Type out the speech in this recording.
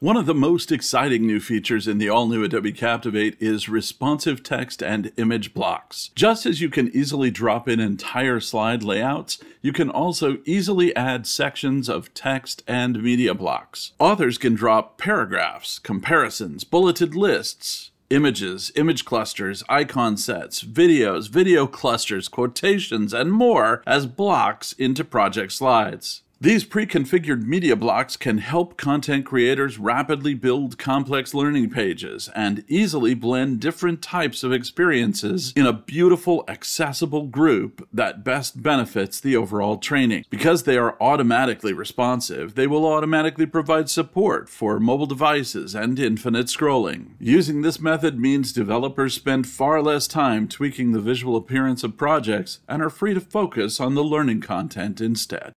One of the most exciting new features in the all new Adobe Captivate is responsive text and image blocks. Just as you can easily drop in entire slide layouts, you can also easily add sections of text and media blocks. Authors can drop paragraphs, comparisons, bulleted lists, images, image clusters, icon sets, videos, video clusters, quotations, and more as blocks into project slides. These pre-configured media blocks can help content creators rapidly build complex learning pages and easily blend different types of experiences in a beautiful, accessible group that best benefits the overall training. Because they are automatically responsive, they will automatically provide support for mobile devices and infinite scrolling. Using this method means developers spend far less time tweaking the visual appearance of projects and are free to focus on the learning content instead.